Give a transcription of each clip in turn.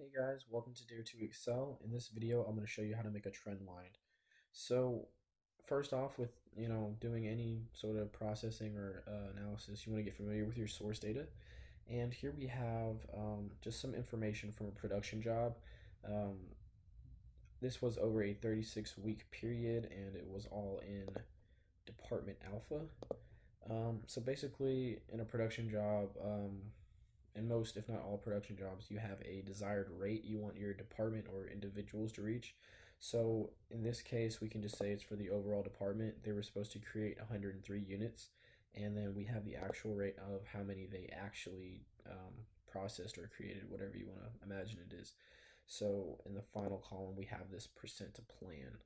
Hey guys, welcome to Dare to Excel. In this video, I'm going to show you how to make a trend line. So first off, with you know doing any sort of processing or uh, analysis, you want to get familiar with your source data. And here we have um, just some information from a production job. Um, this was over a 36 week period and it was all in department alpha. Um, so basically in a production job, um, in most, if not all, production jobs, you have a desired rate you want your department or individuals to reach. So in this case, we can just say it's for the overall department. They were supposed to create 103 units, and then we have the actual rate of how many they actually um, processed or created, whatever you want to imagine it is. So in the final column, we have this percent to plan.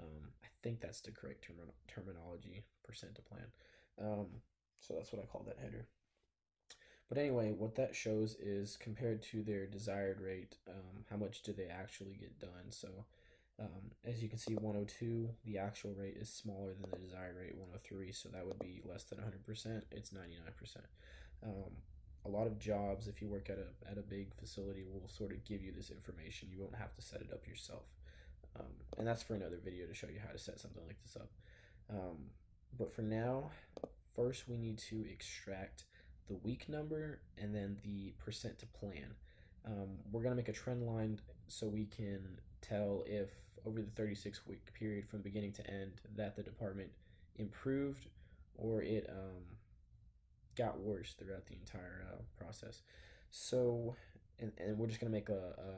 Um, I think that's the correct term terminology, percent to plan. Um, so that's what I call that header. But anyway, what that shows is compared to their desired rate, um, how much do they actually get done. So um, as you can see, 102, the actual rate is smaller than the desired rate, 103, so that would be less than 100%. It's 99%. Um, a lot of jobs, if you work at a, at a big facility, will sort of give you this information. You won't have to set it up yourself. Um, and that's for another video to show you how to set something like this up. Um, but for now, first we need to extract the week number and then the percent to plan. Um, we're going to make a trend line so we can tell if over the 36 week period from beginning to end that the department improved or it um, got worse throughout the entire uh, process. So, and, and we're just going to make a, a,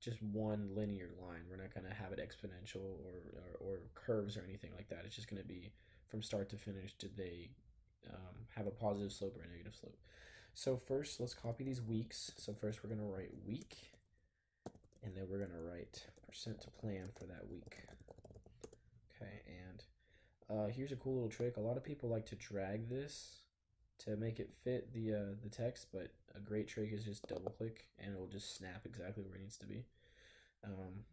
just one linear line. We're not going to have it exponential or, or, or curves or anything like that. It's just going to be from start to finish. Did they um, have a positive slope or a negative slope. So first, let's copy these weeks. So first we're going to write week, and then we're going to write percent to plan for that week. Okay, and uh, here's a cool little trick. A lot of people like to drag this to make it fit the uh, the text, but a great trick is just double click and it will just snap exactly where it needs to be. Um,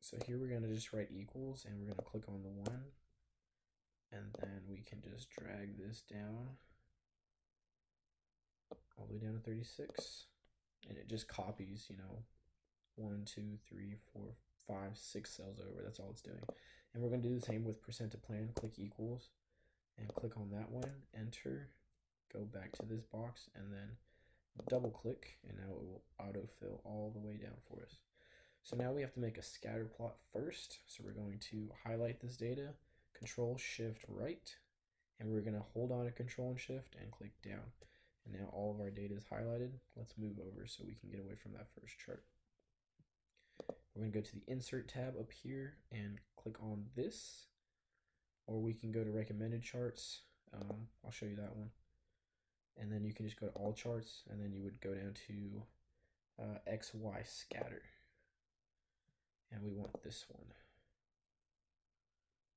so here we're going to just write equals and we're going to click on the one and then we can just drag this down all the way down to 36 and it just copies you know one two three four five six cells over. That's all it's doing. And we're going to do the same with percent to plan. Click equals and click on that one. Enter. Go back to this box and then double click and now it will autofill all the way down for us. So now we have to make a scatter plot first. So we're going to highlight this data control shift right and we're going to hold on to control and shift and click down. And now all of our data is highlighted. Let's move over so we can get away from that first chart. We're going to go to the insert tab up here and click on this or we can go to recommended charts. Um, I'll show you that one. And then you can just go to all charts and then you would go down to uh, XY scatter. And we want this one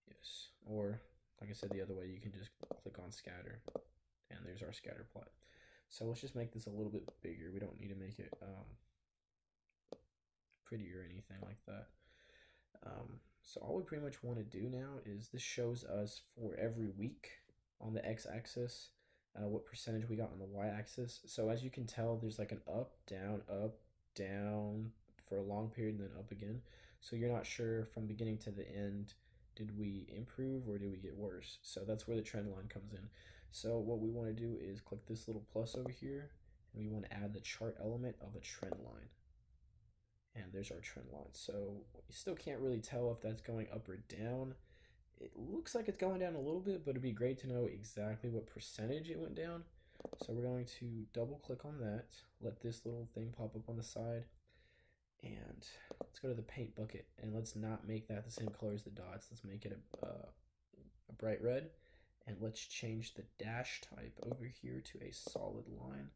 Yes, or like I said the other way, you can just click on scatter and there's our scatter plot. So let's just make this a little bit bigger. We don't need to make it um, pretty or anything like that. Um, so all we pretty much want to do now is this shows us for every week on the x-axis uh, what percentage we got on the y-axis. So as you can tell, there's like an up, down, up, down for a long period and then up again. So you're not sure from beginning to the end did we improve or did we get worse? So that's where the trend line comes in. So what we want to do is click this little plus over here and we want to add the chart element of a trend line. And there's our trend line. So you still can't really tell if that's going up or down. It looks like it's going down a little bit, but it'd be great to know exactly what percentage it went down. So we're going to double click on that, let this little thing pop up on the side, and let's go to the paint bucket and let's not make that the same color as the dots. Let's make it a, uh, a bright red. And let's change the dash type over here to a solid line.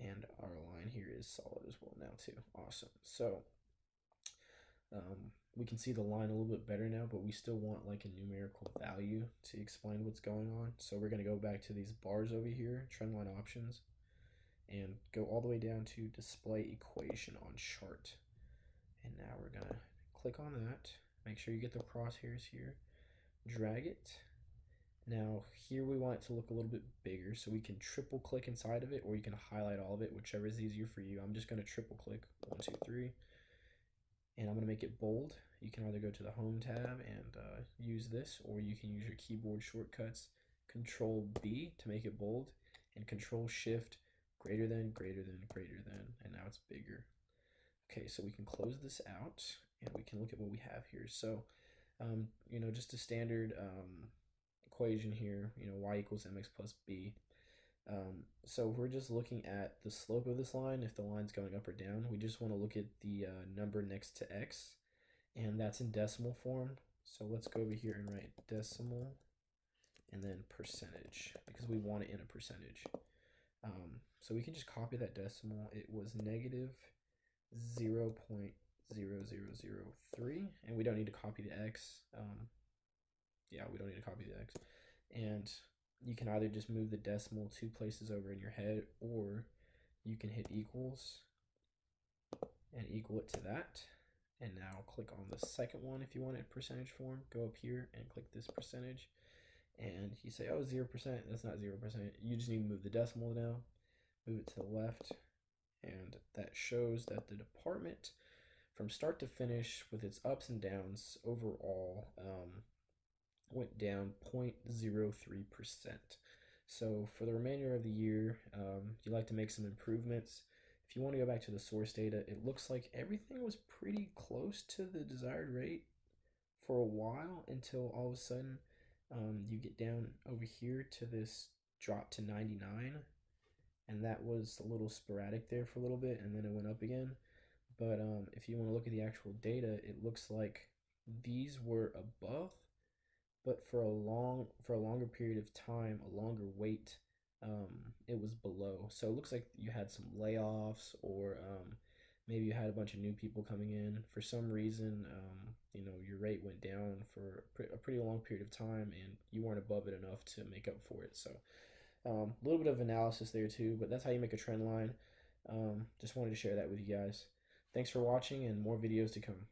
And our line here is solid as well now too. Awesome. So um, we can see the line a little bit better now, but we still want like a numerical value to explain what's going on. So we're going to go back to these bars over here, trend line options and go all the way down to display equation on chart. And now we're going to click on that. Make sure you get the crosshairs here. Drag it. Now here we want it to look a little bit bigger so we can triple click inside of it or you can highlight all of it, whichever is easier for you. I'm just going to triple click one, two, three, and I'm going to make it bold. You can either go to the home tab and uh, use this or you can use your keyboard shortcuts control B to make it bold and control shift greater than greater than greater than and now it's bigger okay so we can close this out and we can look at what we have here so um, you know just a standard um, equation here, you know, y equals mx plus b. Um, so we're just looking at the slope of this line, if the line's going up or down, we just want to look at the uh, number next to x, and that's in decimal form. So let's go over here and write decimal and then percentage because we want it in a percentage. Um, so we can just copy that decimal. It was negative 0 0.0003, and we don't need to copy the x. Um, yeah, we don't need to copy the x. And you can either just move the decimal two places over in your head, or you can hit equals and equal it to that. And now click on the second one if you want it percentage form. Go up here and click this percentage. And you say, oh, 0%. That's not 0%. You just need to move the decimal now. Move it to the left. And that shows that the department, from start to finish, with its ups and downs overall, um, went down 0.03%. So for the remainder of the year, um, you like to make some improvements. If you want to go back to the source data, it looks like everything was pretty close to the desired rate for a while until all of a sudden um, you get down over here to this drop to 99 and that was a little sporadic there for a little bit and then it went up again but um, if you want to look at the actual data it looks like these were above but for a long for a longer period of time, a longer wait, um, it was below. So it looks like you had some layoffs, or um, maybe you had a bunch of new people coming in. For some reason, um, you know, your rate went down for a pretty long period of time, and you weren't above it enough to make up for it. So um, a little bit of analysis there too, but that's how you make a trend line. Um, just wanted to share that with you guys. Thanks for watching, and more videos to come.